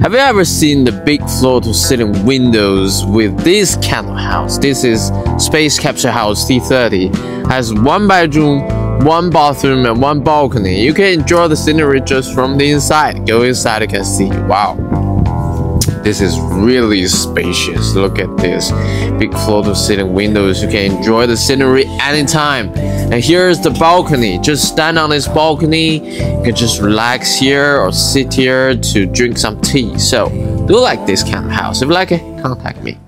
Have you ever seen the big floor to ceiling windows with this kind of house? This is Space Capsule House T30. Has one bedroom, one bathroom and one balcony. You can enjoy the scenery just from the inside. Go inside you can see. Wow. This is really spacious. Look at this. Big floor to ceiling windows. You can enjoy the scenery anytime. And here's the balcony. Just stand on this balcony. You can just relax here or sit here to drink some tea. So, do like this kind of house? If you like it, contact me.